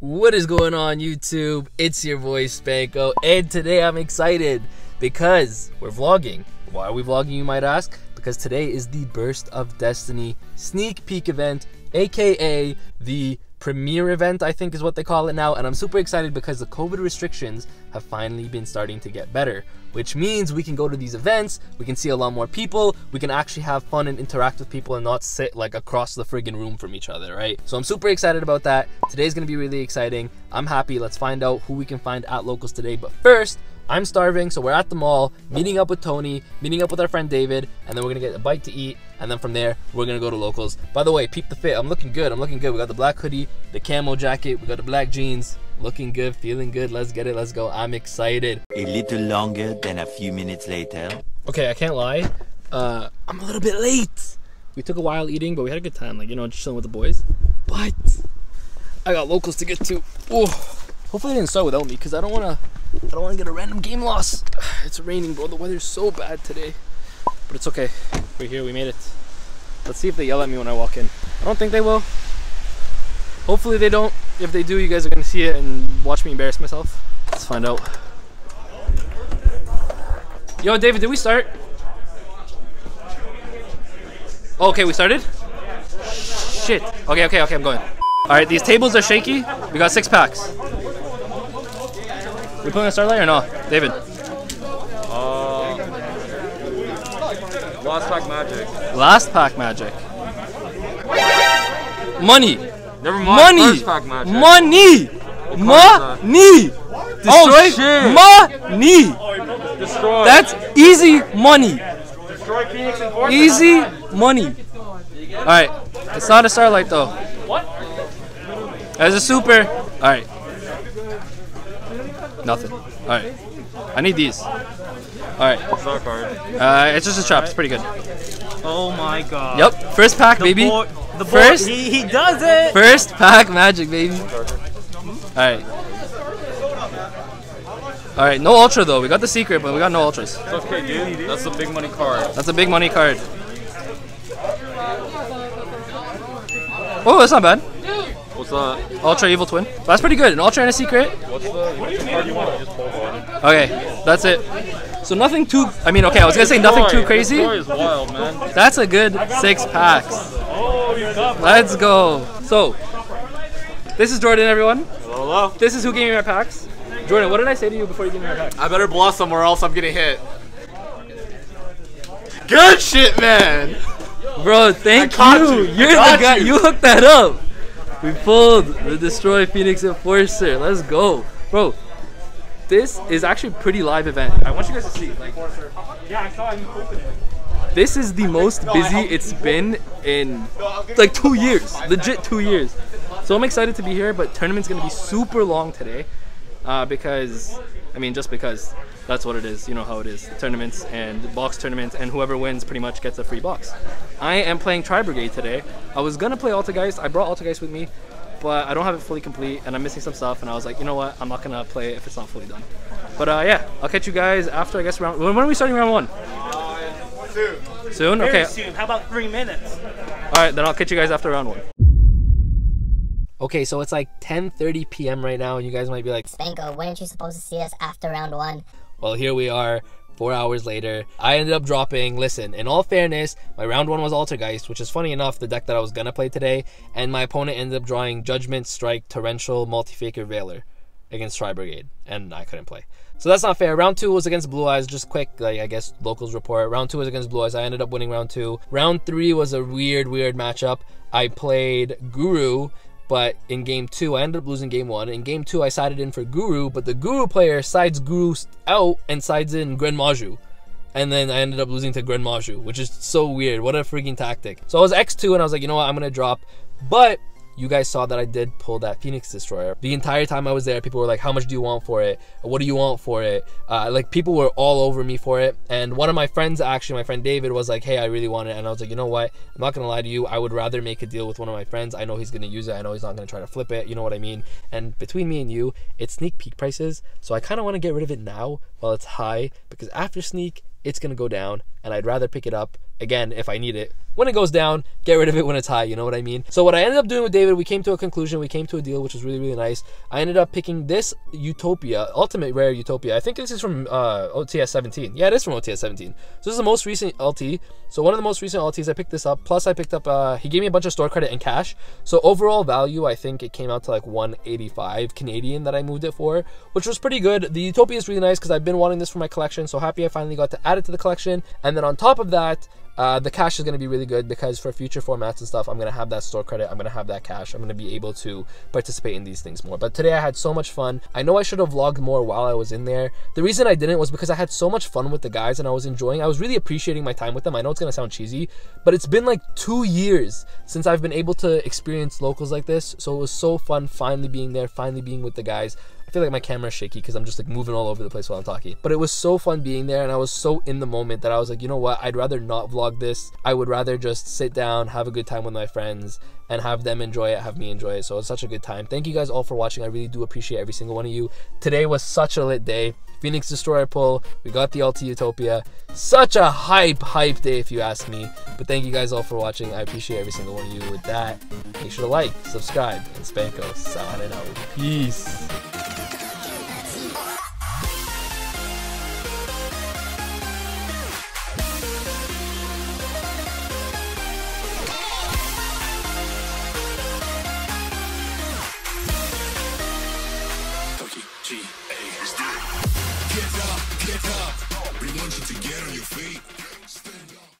What is going on YouTube? It's your boy Spanko and today I'm excited because we're vlogging. Why are we vlogging you might ask? Because today is the Burst of Destiny sneak peek event aka the premiere event, I think is what they call it now. And I'm super excited because the COVID restrictions have finally been starting to get better, which means we can go to these events, we can see a lot more people, we can actually have fun and interact with people and not sit like across the friggin' room from each other, right? So I'm super excited about that. Today's gonna be really exciting. I'm happy. Let's find out who we can find at locals today. But first, I'm starving, so we're at the mall, meeting up with Tony, meeting up with our friend David, and then we're gonna get a bite to eat, and then from there, we're gonna go to locals. By the way, peep the fit. I'm looking good. I'm looking good. We got the black hoodie, the camo jacket, we got the black jeans. Looking good, feeling good. Let's get it. Let's go. I'm excited. A little longer than a few minutes later. Okay, I can't lie. Uh, I'm a little bit late. We took a while eating, but we had a good time. Like you know, just chilling with the boys. But I got locals to get to. Oh, hopefully they didn't start without me, because I don't wanna. I don't wanna get a random game loss. It's raining, bro. The weather's so bad today. But it's okay. We're here. We made it. Let's see if they yell at me when I walk in. I don't think they will. Hopefully they don't. If they do, you guys are gonna see it and watch me embarrass myself. Let's find out. Yo, David, did we start? Oh, okay, we started? Shit. Okay, okay, okay, I'm going. Alright, these tables are shaky. We got six packs. We putting a starlight or no? David. Uh, last pack magic. Last pack magic. Money. Never mind. Money. First pack magic. Money. Money. Oh, Destroy shit. money. Destroy. That's easy money. Destroy Phoenix and. Easy money. Alright. It's not a starlight though. What? As a super. Alright. Nothing. Alright. I need these. Alright. Star card. Uh, it's just a trap. It's pretty good. Oh my god. Yep. First pack, The baby. the First- he, he does it. First pack magic, baby. Alright. Alright, no ultra though. We got the secret, but we got no ultras. It's okay, dude. That's a big money card. That's a big money card. Oh, that's not bad. What's that? Uh, Ultra Evil Twin. That's pretty good. An Ultra and a secret. What's the, what's the card you want? Just pull one. Okay, that's it. So nothing too. I mean, okay, I was gonna say nothing too crazy. Wild. That's a good six packs. Let's go. So, this is Jordan, everyone. Hello, hello. This is who gave me my packs. Jordan, what did I say to you before you gave me my packs? I better blossom or else I'm getting hit. Good shit, man. Bro, thank you. you. You're the guy. you. You hooked that up. We pulled the Destroyer Phoenix Enforcer. Let's go, bro. This is actually a pretty live event. I want you guys to see. Like, Yeah, I saw you open it. this is the most busy it's been in like two years. Legit two years. So I'm excited to be here, but tournament's gonna be super long today. Uh, because I mean just because that's what it is. You know how it is. Tournaments and box tournaments and whoever wins pretty much gets a free box. I am playing Tri Brigade today. I was gonna play Altergeist. I brought Altergeist with me, but I don't have it fully complete and I'm missing some stuff and I was like, you know what, I'm not gonna play it if it's not fully done. But uh, yeah, I'll catch you guys after I guess round when when are we starting round one? Soon? Very Okay. soon. How about three minutes? All right, then I'll catch you guys after round one. Okay, so it's like 10:30 p.m. right now, and you guys might be like, Spanko, weren't you supposed to see us after round one? "Well, here we are, four hours later." I ended up dropping. Listen, in all fairness, my round one was Altergeist, which is funny enough the deck that I was gonna play today, and my opponent ended up drawing Judgment, Strike, Torrential, Multi-Faker, Veiler against Tri Brigade, and I couldn't play. So that's not fair. Round two was against Blue Eyes. Just quick, like I guess locals report. Round two was against Blue Eyes. I ended up winning round two. Round three was a weird, weird matchup. I played Guru, but in game two, I ended up losing game one. In game two, I sided in for Guru, but the Guru player sides Guru out and sides in Gren Maju. And then I ended up losing to Gren Maju, which is so weird. What a freaking tactic. So I was X2 and I was like, you know what, I'm gonna drop. But you guys saw that I did pull that Phoenix Destroyer. The entire time I was there, people were like, "How much do you want for it? What do you want for it?" Uh, like people were all over me for it. And one of my friends, actually, my friend David, was like, "Hey, I really want it." And I was like, "You know what? I'm not gonna lie to you. I would rather make a deal with one of my friends. I know he's gonna use it. I know he's not gonna try to flip it. You know what I mean?" And between me and you, it's sneak peek prices. So I kind of want to get rid of it now while it's high because after sneak, it's gonna go down, and I'd rather pick it up again if I need it. When it goes down, get rid of it when it's high, you know what I mean? So what I ended up doing with David, we came to a conclusion, we came to a deal, which was really, really nice. I ended up picking this Utopia, Ultimate Rare Utopia. I think this is from uh, OTS 17. Yeah, it is from OTS 17. So this is the most recent LT. So one of the most recent LTs, I picked this up. Plus I picked up, uh, he gave me a bunch of store credit and cash. So overall value, I think it came out to like 185 Canadian that I moved it for, which was pretty good. The Utopia is really nice because I've been wanting this for my collection. So happy I finally got to add it to the collection. And then on top of that, uh, the cash is going to be really good because for future formats and stuff, I'm going to have that store credit. I'm going to have that cash. I'm going to be able to participate in these things more. But today I had so much fun. I know I should have vlogged more while I was in there. The reason I didn't was because I had so much fun with the guys and I was enjoying. I was really appreciating my time with them. I know it's going to sound cheesy, but it's been like two years since I've been able to experience locals like this. So it was so fun finally being there, finally being with the guys. I feel like my camera's shaky because I'm just like moving all over the place while I'm talking. But it was so fun being there and I was so in the moment that I was like, you know what? I'd rather not vlog this. I would rather just sit down, have a good time with my friends and have them enjoy it, have me enjoy it. So it was such a good time. Thank you guys all for watching. I really do appreciate every single one of you. Today was such a lit day. Phoenix Destroyer pull. We got the LT Utopia. Such a hype, hype day if you ask me. But thank you guys all for watching. I appreciate every single one of you. With that, make sure to like, subscribe, and Spanko signing out. Peace.